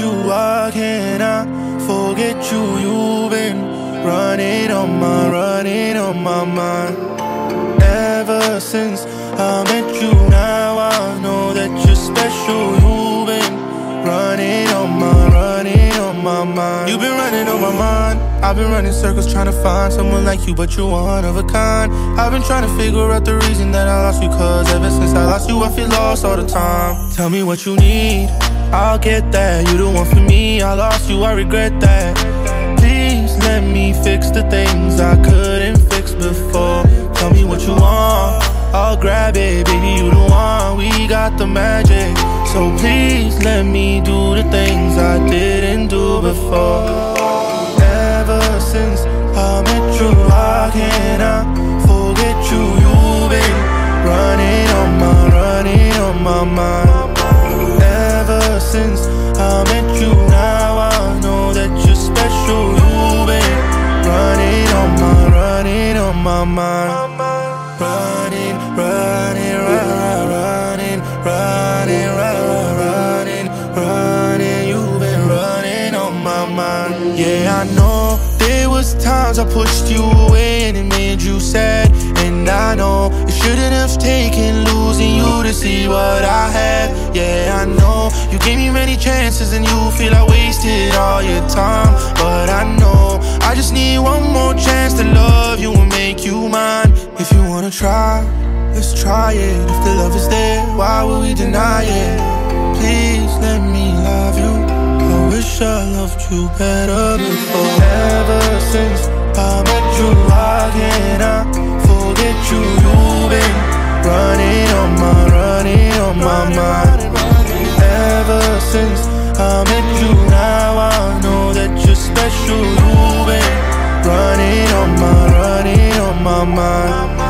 you, why can't I forget you? You've been running on my, running on my mind. Ever since I met you, now I know that you're special. You've been running on my, running on my mind. You've been running on my mind. I've been running circles trying to find someone like you, but you're one of a kind. I've been trying to figure out the reason that I lost you, cause ever since I lost you, I feel lost all the time. Tell me what you need, I'll get that. You the one for me, I lost you, I regret that. Please let me fix the things I couldn't fix before. Tell me what you want, I'll grab it, baby, you the one. We got the magic, so please let me do the things I didn't do before I met you, now I know that you're special. You've been running on my, running on my mind. Running, running, running, running, running, running, running. You've been running on my mind. Yeah, I know there was times I pushed you away and it made you sad. And I know it shouldn't have taken losing you to see what I have Yeah, I know you gave many chances and you feel I wasted all your time. But I know I just need one more chance to love you and make you mine. If you wanna try, let's try it. If the love is there, why would we deny it? Please let me love you. I wish I loved you better before. Since I met you, now I know that you're special. You've been running on my, running on my mind.